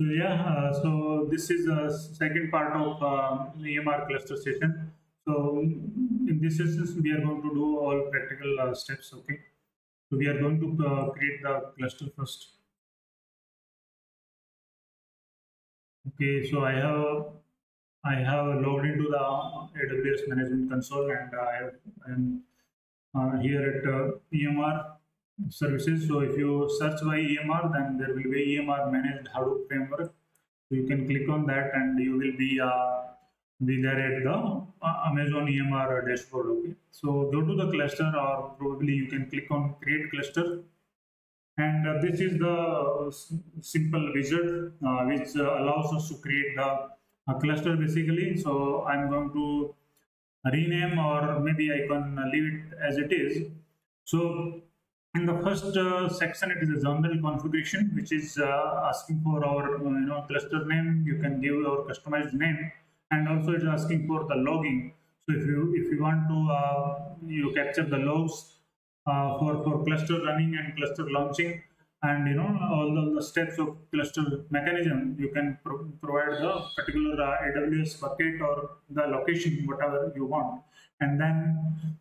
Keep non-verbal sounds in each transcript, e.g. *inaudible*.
So yeah, uh, so this is the second part of uh, EMR cluster session. So in this session, we are going to do all practical uh, steps. Okay, so we are going to uh, create the cluster first. Okay, so I have I have logged into the AWS Management Console and I I'm uh, here at uh, EMR services. So if you search by EMR, then there will be EMR managed Hadoop framework. So you can click on that and you will be uh, be there at the uh, Amazon EMR dashboard. Okay. So go to the cluster or probably you can click on create cluster. And uh, this is the simple wizard uh, which uh, allows us to create the cluster basically. So I'm going to rename or maybe I can leave it as it is. So in the first uh, section, it is a XAML configuration, which is uh, asking for our uh, you know cluster name. You can give our customized name, and also it's asking for the logging. So if you if you want to uh, you capture the logs uh, for for cluster running and cluster launching, and you know all the, the steps of cluster mechanism, you can pro provide the particular uh, AWS bucket or the location, whatever you want. And then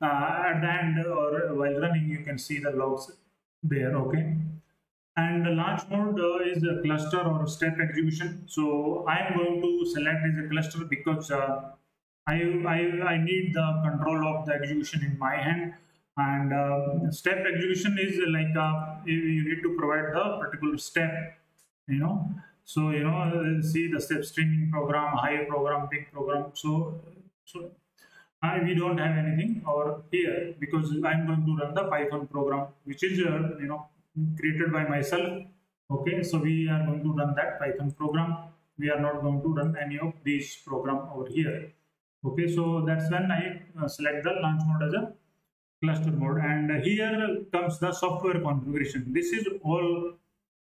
uh, at the end or while running you can see the logs there okay? And the launch mode uh, is a cluster or step execution. So i am going to select as a cluster because uh, I, I i need the control of the execution in my hand and uh, step execution is like uh, you need to provide the particular step you know so you know see the step streaming program Hive program Pig program so so we don't have anything over here because I'm going to run the Python program, which is uh, you know created by myself. Okay, so we are going to run that Python program. We are not going to run any of these program over here. Okay, so that's when I uh, select the launch mode as a cluster mode, and here comes the software configuration. This is all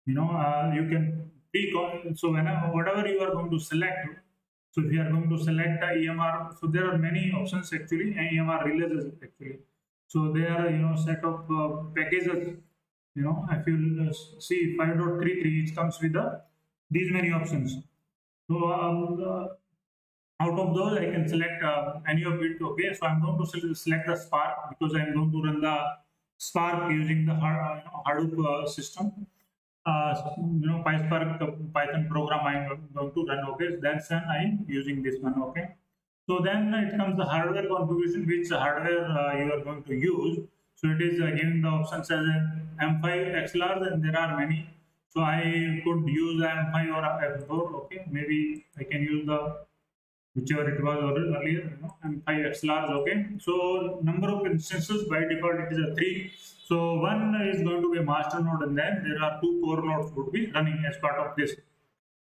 you know. Uh, you can pick on so whenever whatever you are going to select so if you are going to select a EMR, so there are many options actually, EMR releases actually. So there are, you know, set of uh, packages, you know, if you uh, see 5.33, it comes with the, these many options. So um, uh, out of those, I can select uh, any of it, okay. So I'm going to select the Spark because I'm going to run the Spark using the uh, Hadoop uh, system uh, you know PySpark Python program I'm going to run. Okay, that's when I'm using this one. Okay, so then it comes the hardware configuration, which hardware you are going to use. So it is uh, giving the options as an M5 XLR, and there are many. So I could use M5 or M4. Okay, maybe I can use the whichever it was earlier, you know, M5 XLRs. Okay, so number of instances by default it is a three so one is going to be a master node and then there are two core nodes would be running as part of this.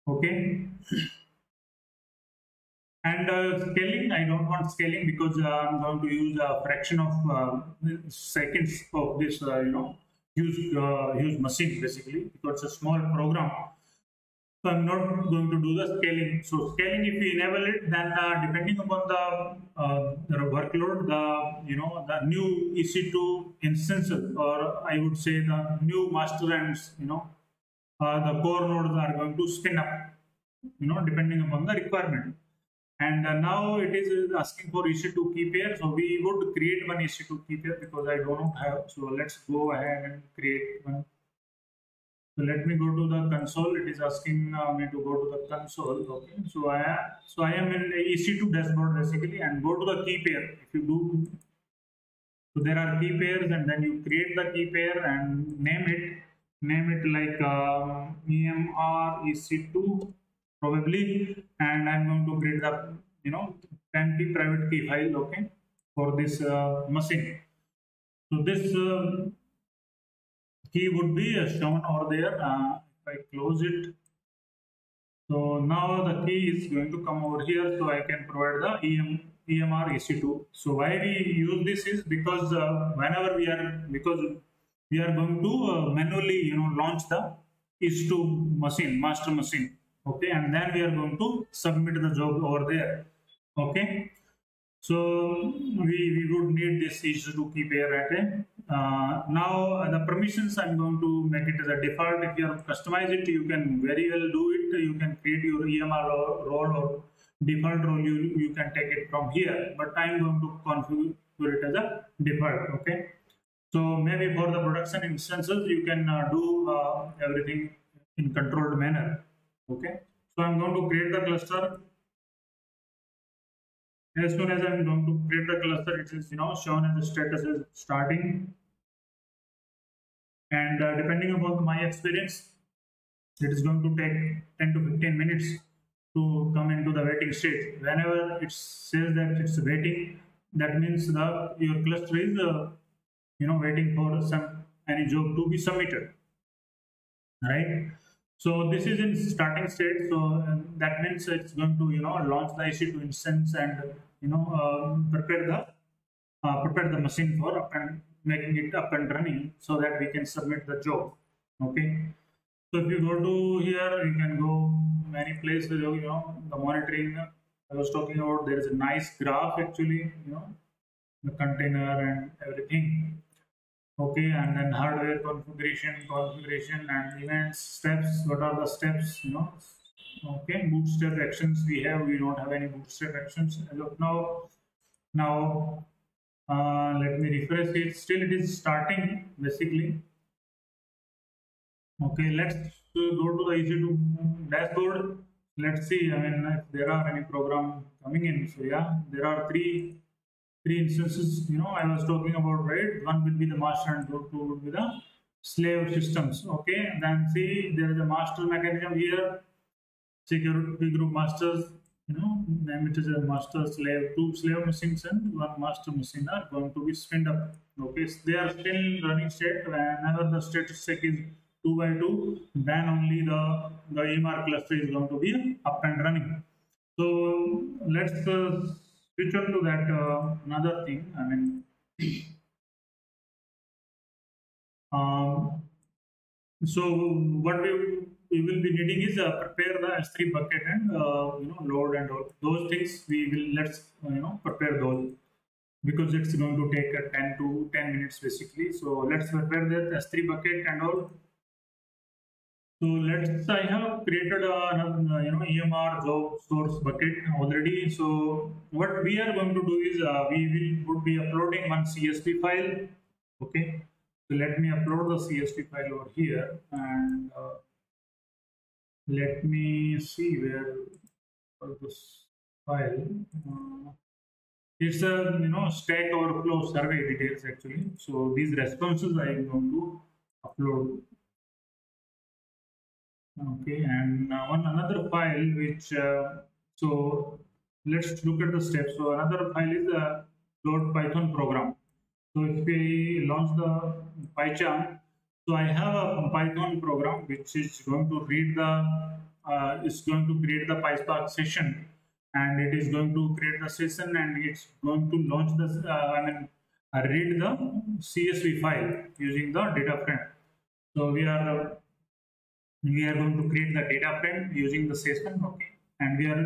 Okay. And uh, scaling, I don't want scaling because uh, I'm going to use a fraction of uh, seconds of this, uh, you know, huge, uh, huge machine basically because it's a small program. So I'm not going to do the scaling. So scaling, if we enable it, then uh, depending upon the, uh, the workload, the you know the new EC2 instances, or I would say the new master and you know uh, the core nodes are going to spin up, you know, depending upon the requirement. And uh, now it is asking for EC2 key pair. So we would create one EC2 key pair because I don't have. So let's go ahead and create one so let me go to the console. It is asking uh, me to go to the console. Okay. So I so I am in EC2 dashboard basically, and go to the key pair. If you do, so there are key pairs, and then you create the key pair and name it. Name it like um, EMR EC2 probably, and I'm going to create the you know 10 key private key file. Okay, for this uh, machine. So this. Uh, key would be shown over there. Uh, if I close it, so now the key is going to come over here, so I can provide the EM, EMR EC2. So why we use this is because uh, whenever we are because we are going to uh, manually you know launch the EC2 machine, master machine. Okay, and then we are going to submit the job over there. Okay, so we, we would need this EC2 key pair at a Uh, now the permissions I'm going to make it as a default. If you customize it, you can very well do it. You can create your EMR role or default role. You, you can take it from here, but I'm going to configure it as a default. Okay. So maybe for the production instances, you can uh, do uh, everything in controlled manner. Okay. So I'm going to create the cluster. As soon as I'm going to create the cluster, it is you know shown as the status is starting. And uh, depending upon my experience it is going to take 10 to 15 minutes to come into the waiting state whenever it says that it's waiting that means the your cluster is uh, you know waiting for some any job to be submitted. Right so this is in starting state so uh, that means it's going to you know launch the ec2 instance and you know uh, prepare the uh, prepare the machine for up and making it up and running so that we can submit the job okay? So if you go to here you can go many places you know the monitoring i was talking about there is a nice graph actually you know the container and everything okay and then hardware configuration configuration and events steps what are the steps you know okay bootstrap actions we have we don't have any bootstrap actions as of now now uh, let me refresh it. Still, it is starting basically. Okay, let's go to the EC2 dashboard. Let's see. I mean, if there are any program coming in. So yeah, there are three three instances. You know, I was talking about right. One will be the master, and two will be the slave systems. Okay, then see there is a master mechanism here. Security group masters you know, name it is a master slave, two slave machines and one master machine are going to be spun up. Okay, so they are still running state. Whenever the status check is two by two, then only the the EMR cluster is going to be up and running. So let's uh, on to that uh, another thing. I mean, um, so what we we will be needing is uh, prepare the S3 bucket and uh, you know load and all those things. We will let's uh, you know prepare those because it's going to take uh, 10 to 10 minutes basically. So let's prepare that S3 bucket and all. So let's I have created a uh, you know EMR job source bucket already. So what we are going to do is uh, we will would be uploading one CSV file. Okay. So let me upload the CSV file over here and let me see where this file. Uh, it's a you know Stack Overflow survey details actually. So these responses I am going to upload. Okay, and uh, one another file which uh, so let's look at the steps. So another file is a load Python program. So if we launch the PyCharm, so I have a Python program which is going to read the uh, is going to create the PySpark session and it is going to create the session and it's going to launch the uh, I mean read the CSV file using the data frame. So we are we are going to create the data frame using the session okay and we are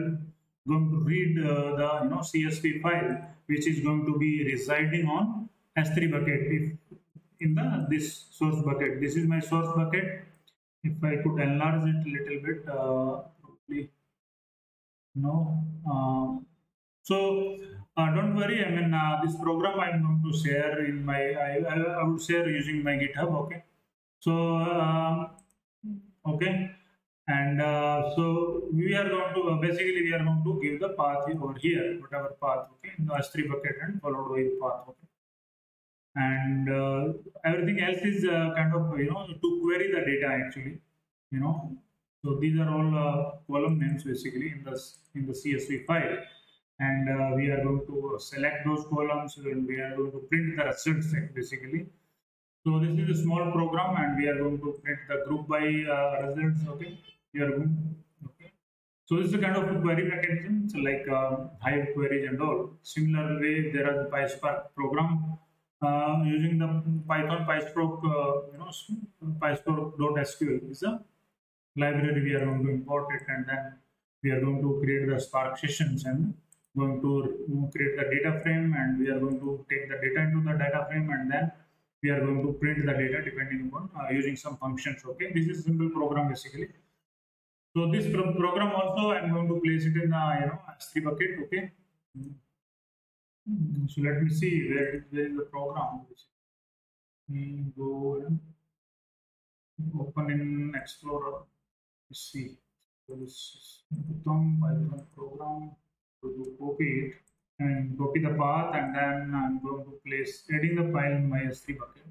going to read uh, the you know CSV file which is going to be residing on S3 bucket if in the this source bucket. This is my source bucket. If I could enlarge it a little bit, uh, probably no. Uh, so uh, don't worry. I mean, uh, this program I'm going to share in my. I, I, I would share using my GitHub. Okay. So um, okay, and uh, so we are going to uh, basically we are going to give the path over here, whatever path. Okay, in the S3 bucket and followed by the path. Okay and uh, everything else is uh, kind of you know to query the data actually you know so these are all uh, column names basically in the in the csv file and uh, we are going to select those columns and we are going to print the results basically so this is a small program and we are going to print the group by uh, results okay? We are going okay? So this is a kind of query mechanism so like um, hive queries and all. Similar way there are the PySpark program uh, using the Python PySpark, uh, you know, PySpark.sql is a library we are going to import it and then we are going to create the Spark sessions and going to create the data frame and we are going to take the data into the data frame and then we are going to print the data depending upon uh, using some functions okay? This is simple program basically. So this pro program also i'm going to place it in the you know s3 bucket okay? Mm, so let me see where where is the program mm, go open in explorer. Let's see. So this is Python program. To copy it and copy the path and then I'm going to place adding the file in my S3 bucket.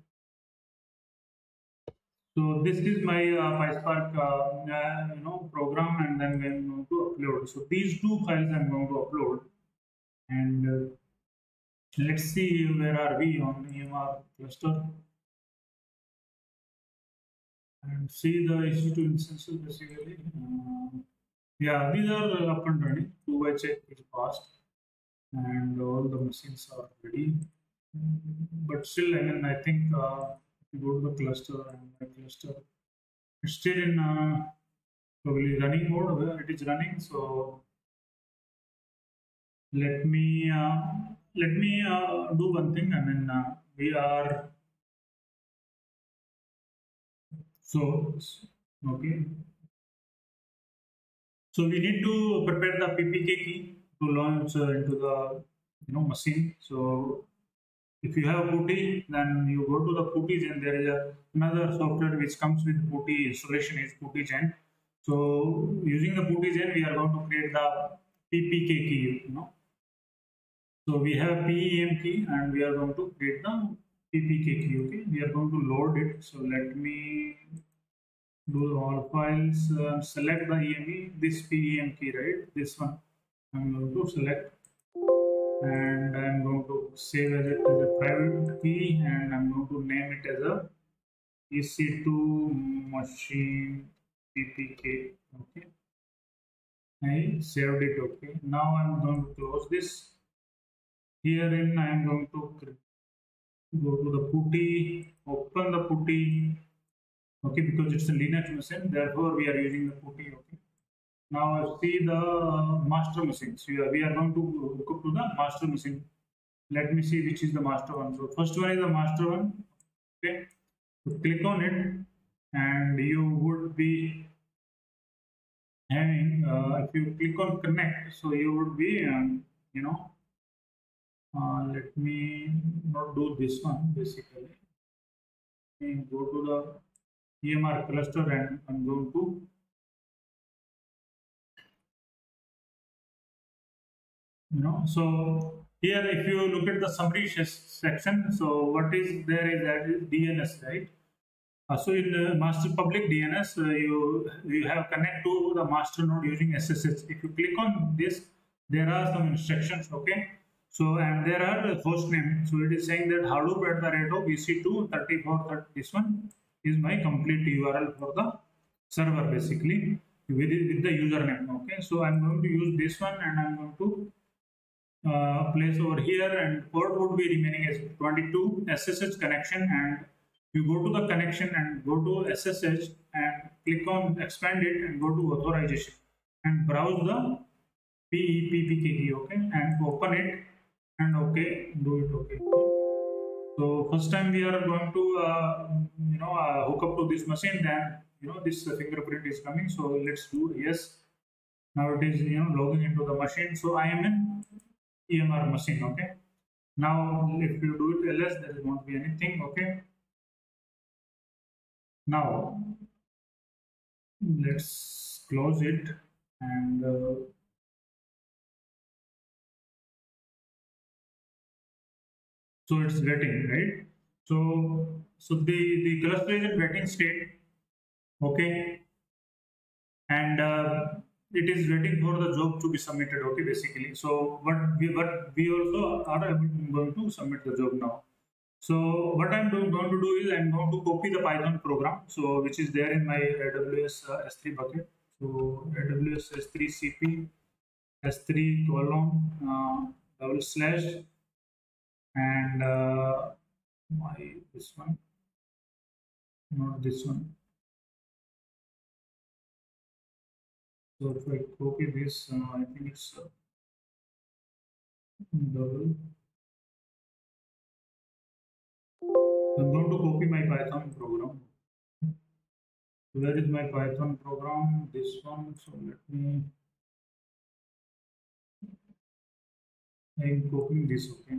So this is my uh, PySpark uh, uh, you know program and then I'm going to upload. So these two files I'm going to upload and uh, let's see where are we on EMR cluster and see the EC2 instances basically. Uh, yeah, these are up and running. 2 by check is passed and all the machines are ready. But still, I mean, I think uh, you go to the cluster and the cluster, it's still in uh, probably running mode where it is running. So let me uh, let me uh, do one thing. I mean, uh, we are so okay. So we need to prepare the PPK key to launch uh, into the you know machine. So if you have PuTTY, then you go to the PuTTY and there is a, another software which comes with PuTTY installation is PuTTYgen. So using the PuTTYgen, we are going to create the PPK key. You know. So we have PEM key and we are going to create the PPK key. Okay, we are going to load it. So let me do all files. Uh, select the EME. This PEM key, right? This one. I'm going to select and I'm going to save as it as a private key and I'm going to name it as a EC2 machine PPK. Okay. I saved it. Okay. Now I'm going to close this. Herein I am going to go to the PuTTY, open the PuTTY. Okay, because it's a Linux machine, therefore we are using the PuTTY. Now see the master machine. So we are going to hook up to the master machine. Let me see which is the master one. So first one is the master one. Okay. So click on it and you would be having, uh, if you click on connect, so you would be, um, you know, uh, let me not do this one basically. And go to the EMR cluster and I'm going to you know. So here if you look at the summary section so what is there is that dns right? Uh, so in uh, master public dns uh, you you have connect to the master node using ssh if you click on this there are some instructions okay? So and there are host name. So it is saying that hadoop at the rate of ec2 34 this one is my complete url for the server basically with, with the username okay? So i'm going to use this one and i'm going to uh, place over here and port would be remaining as 22 SSH connection and you go to the connection and go to SSH and click on expand it and go to authorization and browse the PPK key okay and open it and okay do it okay. So first time we are going to uh, you know uh, hook up to this machine then you know this fingerprint is coming so let's do yes. Now it is you know logging into the machine. So I am in EMR machine. Okay. Now, if you do it ls, there won't be anything. Okay. Now, let's close it and uh, so it's getting right. So, so the the cluster is in waiting state. Okay, and uh, it is waiting for the job to be submitted okay basically. So what we but we also are going to submit the job now. So what i'm doing, going to do is i'm going to copy the python program so which is there in my aws uh, s3 bucket. So aws s3 cp s3 column uh, double slash and uh, my this one? Not this one So if I copy this, uh, I think it's uh, double. I'm going to copy my Python program. Where is my Python program? This one. So let me. I'm copying this. Okay.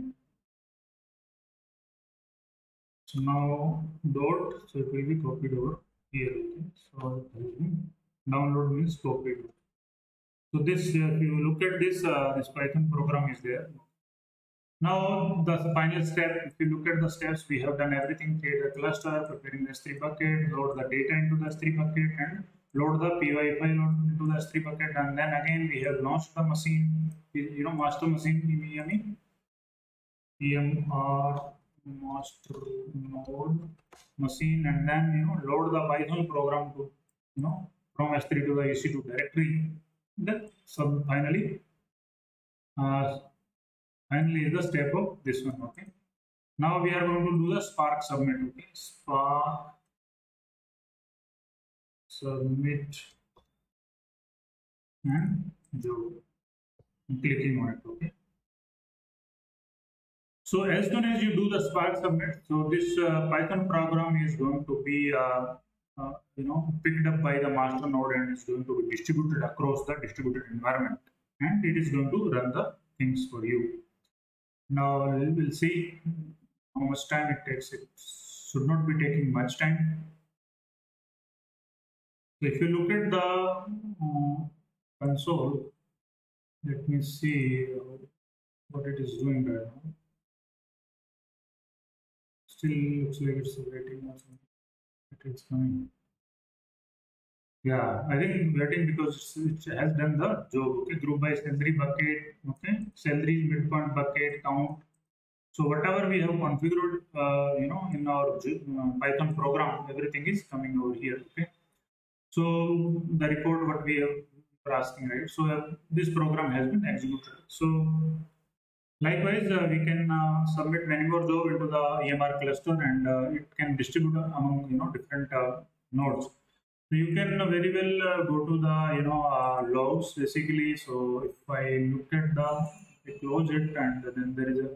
So now dot. So it will be copied over here. Okay. So download means copied. So this, uh, if you look at this, uh, this Python program is there. Now the final step, if you look at the steps, we have done everything, create a cluster, preparing the S3 bucket, load the data into the S3 bucket and load the PY file into the S3 bucket and then again we have launched the machine, you know, master machine EME, EMR master node machine and then, you know, load the Python program to, you know, from S3 to the EC2 directory. Then so finally, uh, finally is the step of this one okay. Now we are going to do the spark submit okay. Spark submit. And job clicking on it okay. So as soon as you do the spark submit so this uh, python program is going to be uh, you know picked up by the master node and is going to be distributed across the distributed environment and it is going to run the things for you now we'll see how much time it takes. It should not be taking much time. So if you look at the uh, console, let me see what it is doing right now. Still looks like it's waiting or something. It is coming. Yeah, I think waiting because it has done the job. Okay, group by salary bucket. Okay, salary midpoint bucket count. So whatever we have configured, uh, you know, in our uh, Python program, everything is coming over here. Okay. So the report what we are asking, right? So uh, this program has been executed. So likewise, uh, we can uh, submit many more job into the EMR cluster, and uh, it can distribute among you know different nodes. So you can very well uh, go to the you know uh, logs basically. So if I look at the, I close it and then there is a.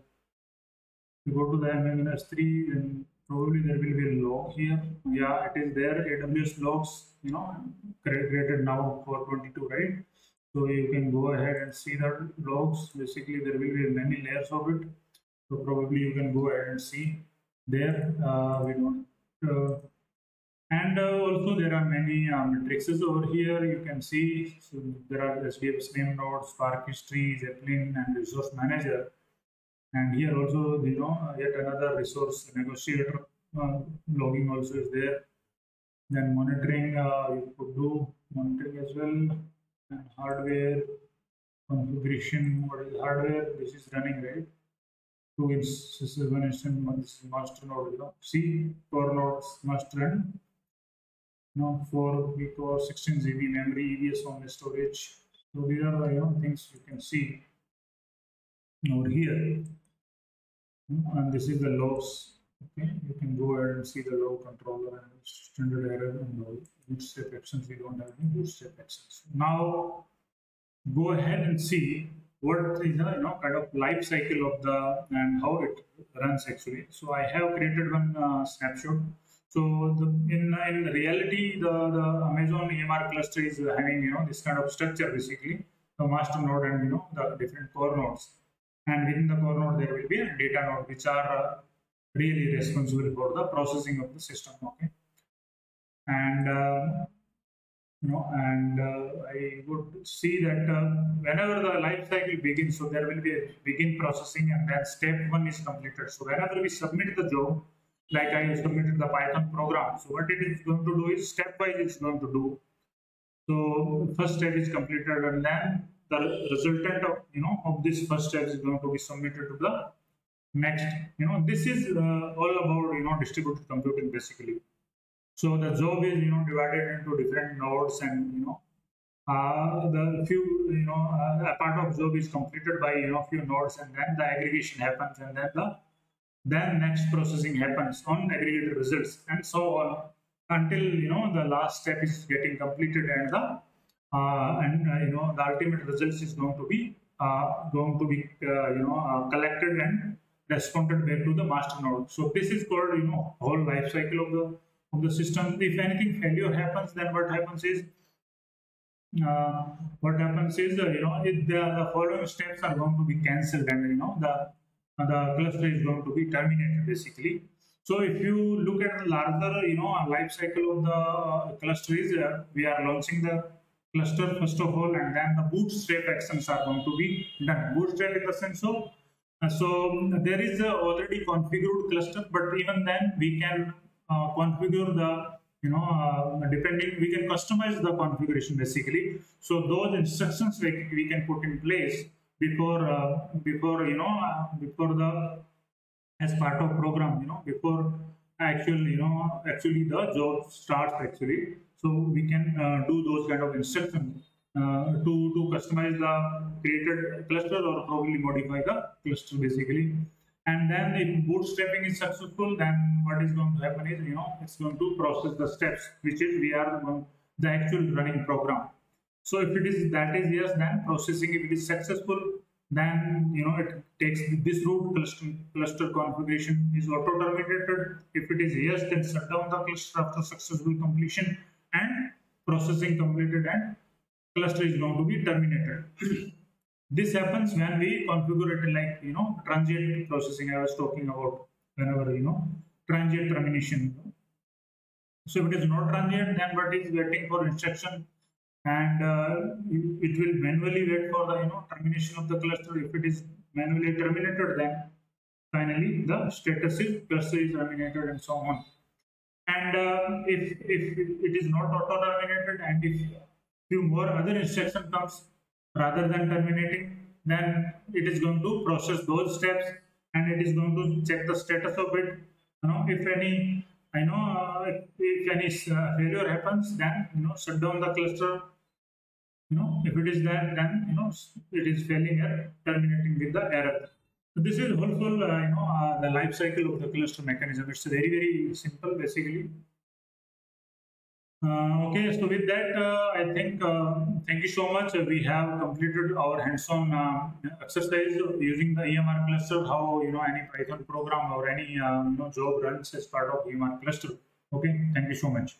You go to the MMNS3, then probably there will be a log here. Yeah, it is there. AWS logs, you know, created now for 22, right? So you can go ahead and see the logs. Basically, there will be many layers of it. So probably you can go ahead and see there. Uh, we don't. Uh, and uh, also there are many uh, matrices over here. You can see so there are HDFS name nodes, Spark history, Zeppelin, and resource manager. And here also, you know, yet another resource negotiator uh, logging also is there. Then monitoring, uh, you could do monitoring as well. And hardware configuration, what is hardware? This is running, right? Two is one instance, this is master node, you know. See, core nodes, master and now know, 4 gig or 16 GB memory, EBS only storage. So these are the you know, things you can see over here. Hmm, and this is the logs. Okay, you can go ahead and see the log controller and standard error and all bootstrap actions. We don't have any bootstrap actions. Now go ahead and see what is the you know kind of life cycle of the and how it runs actually. So I have created one uh, snapshot so the, in in reality, the, the Amazon EMR cluster is having you know this kind of structure basically, the master node and you know the different core nodes, and within the core node there will be a data node which are uh, really responsible for the processing of the system. Okay, and uh, you know, and uh, I would see that uh, whenever the life cycle begins, so there will be a begin processing, and then step one is completed. So whenever we submit the job like I submitted the Python program. So what it is going to do is stepwise it's going to do. So first step is completed and then the resultant of you know of this first step is going to be submitted to the next. You know this is uh, all about you know distributed computing basically. So the job is you know divided into different nodes and you know uh, the few you know uh, a part of job is completed by you know few nodes and then the aggregation happens and then the then next processing happens on aggregated results and so on until you know the last step is getting completed and the uh, and uh, you know the ultimate results is going to be uh, going to be uh, you know uh, collected and responded back to the master node. So this is called, you know, whole life cycle of the of the system. If anything failure happens, then what happens is uh, what happens is uh, you know the, the following steps are going to be cancelled and you know the the cluster is going to be terminated basically. So if you look at the larger you know life cycle of the uh, cluster is uh, we are launching the cluster first of all and then the bootstrap actions are going to be done. Bootstrap in the sense of uh, so there is already configured cluster but even then we can configure the you know uh, depending we can customize the configuration basically. So those instructions we, we can put in place before uh, before you know uh, before the as part of program you know before actually you know actually the job starts actually. So we can uh, do those kind of instructions uh, to to customize the created cluster or probably modify the cluster basically and then if bootstrapping is successful then what is going to happen is you know it's going to process the steps which is we are the actual running program. So if it is that is yes then processing if it is successful then you know it takes this root cluster, cluster configuration is auto terminated if it is yes then shut down the cluster after successful completion and processing completed and cluster is going to be terminated *clears throat* This happens when we configure it like, you know, transient processing I was talking about whenever, you know, transient termination. So if it is not transient, then what is waiting for instruction and uh, it will manually wait for the, you know, termination of the cluster. If it is manually terminated, then finally the status is cluster is terminated and so on. And uh, if, if it is not auto terminated and if few more other instruction comes rather than terminating, then it is going to process those steps and it is going to check the status of it. You know, if any, I know, uh, if, any uh, failure happens, then you know, shut down the cluster. You know, if it is there, then you know it is failing at terminating with the error. So this is whole, full, uh, you know, uh, the life cycle of the cluster mechanism. It's very, very simple, basically. Uh, okay, so with that, uh, I think uh, thank you so much. we have completed our hands-on uh, exercise using the EMR cluster. How you know any Python program or any uh, you know job runs as part of EMR cluster. Okay, thank you so much.